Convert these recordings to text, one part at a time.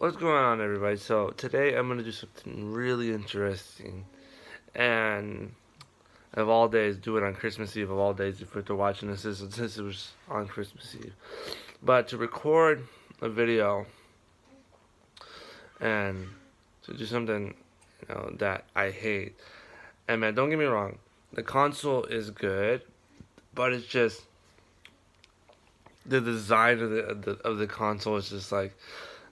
What's going on, everybody? So, today I'm going to do something really interesting. And, of all days, do it on Christmas Eve, of all days, if you're watching this, since it was on Christmas Eve. But to record a video and to do something you know, that I hate. And, man, don't get me wrong, the console is good, but it's just the design of the, of the of the console is just like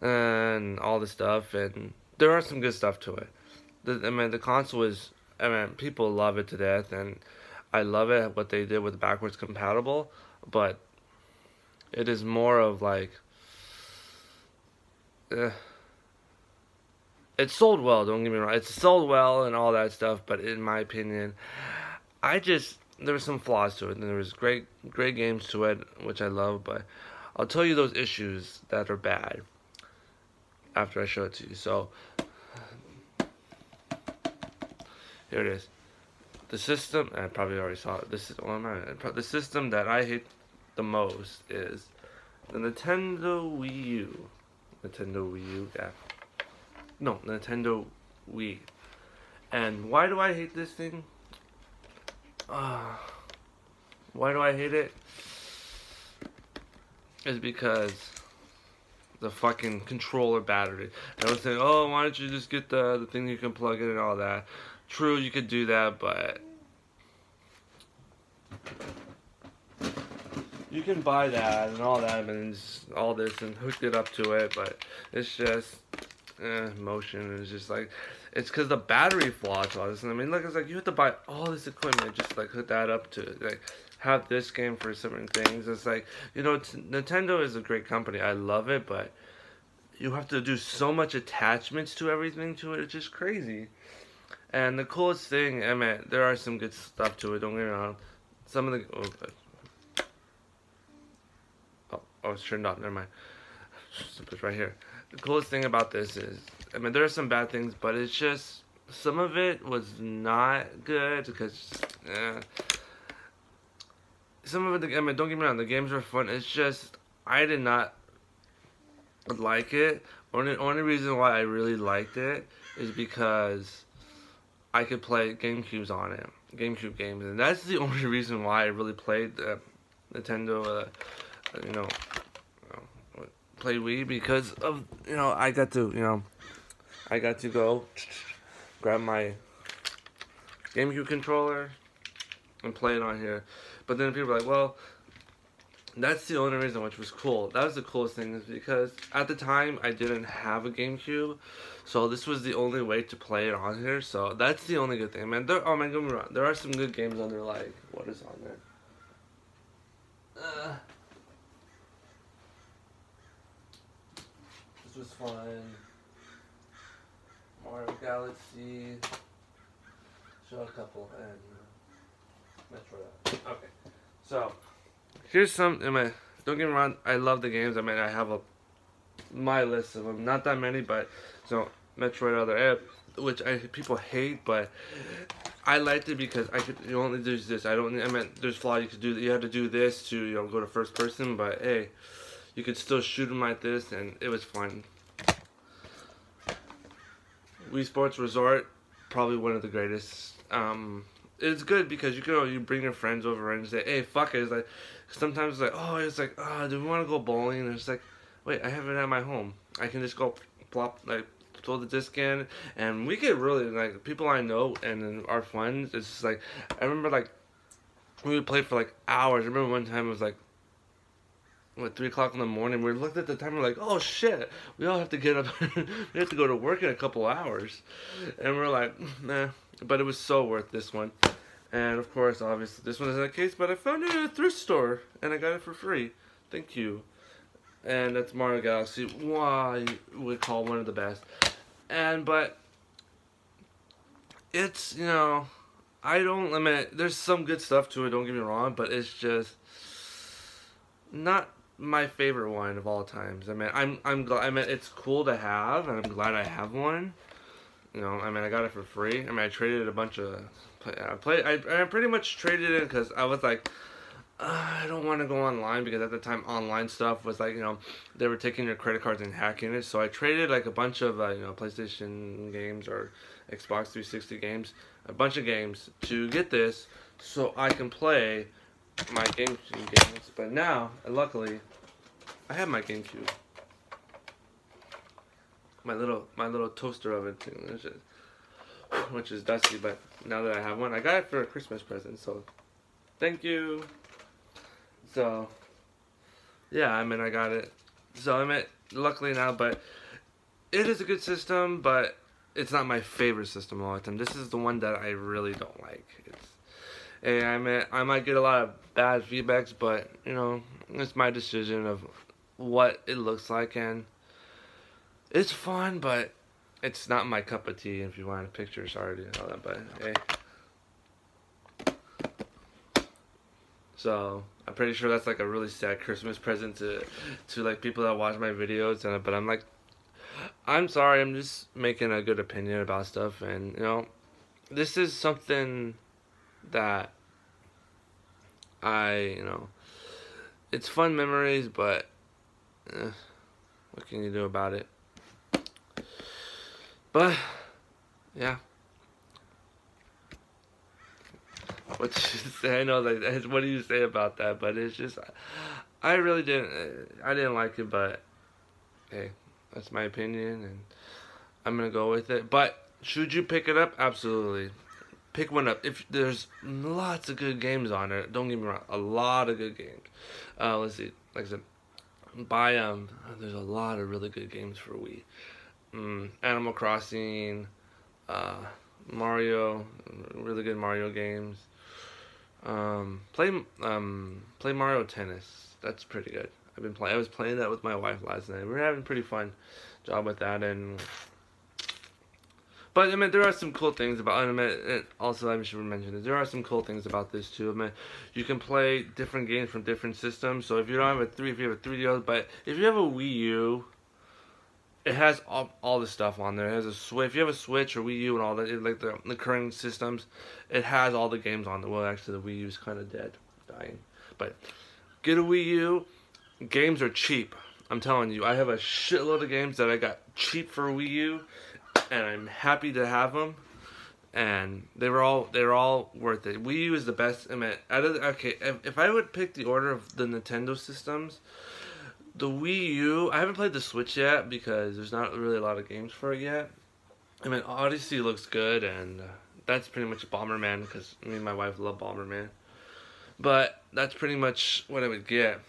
and all the stuff and there are some good stuff to it. The, I mean the console is I mean people love it to death and I love it what they did with backwards compatible, but it is more of like eh. it sold well, don't get me wrong. it sold well and all that stuff, but in my opinion, I just there were some flaws to it, and there was great great games to it, which I love. But I'll tell you those issues that are bad after I show it to you. So here it is. The system, I probably already saw it. This is well, not, the system that I hate the most is the Nintendo Wii U. Nintendo Wii U, yeah. No, Nintendo Wii. And why do I hate this thing? Uh, why do I hate it? Is because the fucking controller battery. I was saying, oh, why don't you just get the the thing you can plug in and all that. True, you could do that, but you can buy that and all that and all this and hook it up to it, but it's just eh, motion is just like it's because the battery flaws all this. And I mean, look, it's like you have to buy all this equipment just like hook that up to like have this game for certain things. It's like you know, Nintendo is a great company. I love it, but you have to do so much attachments to everything to it. It's just crazy. And the coolest thing, I mean, there are some good stuff to it. Don't get me wrong. Some of the oh, oh, oh it's turned off. Never mind. Right here. The coolest thing about this is I mean, there are some bad things, but it's just some of it was not good because eh, some of it. I mean, don't get me wrong, the games were fun. It's just I did not like it. Only only reason why I really liked it is because I could play GameCubes on it, GameCube games, and that's the only reason why I really played the Nintendo. Uh, you know, play Wii because of you know I got to you know I got to go grab my GameCube controller and play it on here. But then people were like, well, that's the only reason which was cool. That was the coolest thing is because at the time I didn't have a GameCube. So this was the only way to play it on here. So that's the only good thing. Man, there, oh man, don't get me wrong. There are some good games on there like, what is on there? Uh, this was fun. Mario Galaxy. Show a couple and uh, Metroid. Okay, so here's some. I mean, don't get me wrong. I love the games. I mean, I have a my list of them. Not that many, but so Metroid Other M which I people hate, but I liked it because I could. You only do this. I don't. I mean, there's flaw. You could do. You had to do this to you know go to first person, but hey, you could still shoot them like this, and it was fun. Wii Sports Resort, probably one of the greatest. Um, it's good because you can you bring your friends over and say, hey, fuck it. It's like sometimes it's like, oh, it's like, oh, do we want to go bowling? And it's like, wait, I have it at my home. I can just go plop like throw the disc in, and we get really like people I know and our friends. It's just like I remember like we would play for like hours. I remember one time it was like what three o'clock in the morning. We looked at the time. We're like, oh shit, we all have to get up. we have to go to work in a couple hours, and we're like, nah. But it was so worth this one. And of course, obviously, this one isn't a case, but I found it at a thrift store and I got it for free. Thank you. And that's Mario Galaxy. Why we call one of the best. And but it's you know I don't limit. There's some good stuff to it. Don't get me wrong, but it's just not my favorite one of all times. I mean, I'm I'm glad. I mean, it's cool to have, and I'm glad I have one. You know, I mean, I got it for free. I mean, I traded a bunch of. I played. I, I pretty much traded it because I was like, I don't want to go online because at the time online stuff was like you know they were taking your credit cards and hacking it. So I traded like a bunch of uh, you know PlayStation games or Xbox 360 games, a bunch of games to get this, so I can play my GameCube games. But now, luckily, I have my GameCube. My little my little toaster oven too, which is, which is dusty. But now that I have one, I got it for a Christmas present. So, thank you. So, yeah, I mean, I got it. So, I mean, luckily now, but it is a good system, but it's not my favorite system of all the time. This is the one that I really don't like. It's, and I mean, I might get a lot of bad feedbacks, but, you know, it's my decision of what it looks like, and it's fun, but it's not my cup of tea if you want a picture, sorry to all that, but hey. So I'm pretty sure that's like a really sad Christmas present to to like people that watch my videos and but I'm like I'm sorry, I'm just making a good opinion about stuff and you know this is something that I, you know, it's fun memories, but eh, what can you do about it? But yeah. what you say. I know like what do you say about that? But it's just I really didn't I didn't like it, but hey, that's my opinion, and I'm gonna go with it. But should you pick it up? Absolutely. Pick one up. If there's lots of good games on it, don't get me wrong, a lot of good games. Uh, let's see, like I said, buy um. There's a lot of really good games for Wii. Mm, Animal Crossing, uh, Mario, really good Mario games. Um, play um play Mario Tennis. That's pretty good. I've been playing. I was playing that with my wife last night. We are having pretty fun job with that, and but I mean there are some cool things about. I mean, also I should mention this. There are some cool things about this too. I mean, you can play different games from different systems. So if you don't have a three, if you have a 3DS, but if you have a Wii U it has all, all the stuff on there. It has a Switch. If you have a Switch or Wii U and all that, it, like the, the current systems, it has all the games on there. Well, actually, the Wii U is kind of dead, dying. But get a Wii U. Games are cheap. I'm telling you, I have a shitload of games that I got cheap for Wii U, and I'm happy to have them. And they were all they were all worth it. Wii U is the best. I mean, out of okay, if, if I would pick the order of the Nintendo systems, the Wii U, I haven't played the Switch yet because there's not really a lot of games for it yet. I mean, Odyssey looks good, and uh, that's pretty much Bomberman because me and my wife love Bomberman. But that's pretty much what I would get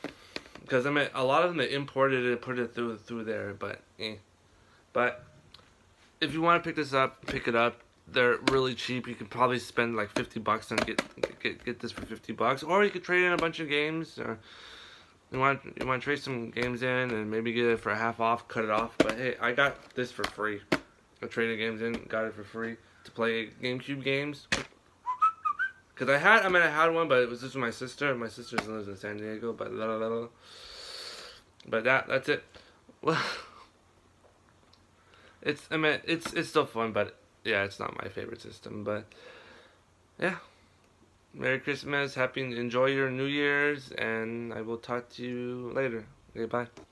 because I mean, a lot of them they imported it, put it through through there, but eh. But if you want to pick this up, pick it up. They're really cheap. You could probably spend like 50 bucks and get get get this for 50 bucks, or you could trade in a bunch of games. Or, you want you want to trade some games in and maybe get it for a half off, cut it off. But hey, I got this for free. I traded games in, got it for free to play GameCube games. Cause I had, I mean, I had one, but it was just with my sister. My sister lives in San Diego, but blah, blah, blah. but that that's it. Well, it's I mean, it's it's still fun, but yeah, it's not my favorite system. But yeah. Merry Christmas, happy, enjoy your New Year's, and I will talk to you later. Okay, bye.